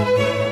Música